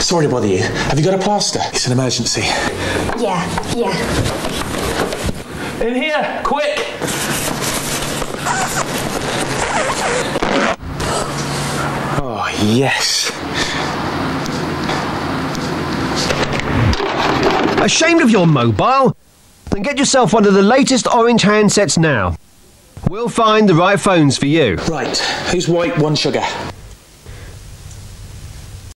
Sorry to bother you. Have you got a plaster? It's an emergency. Yeah, yeah. In here, quick! Oh, yes. Ashamed of your mobile? Then get yourself one of the latest orange handsets now. We'll find the right phones for you. Right, who's white, one sugar?